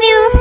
love you.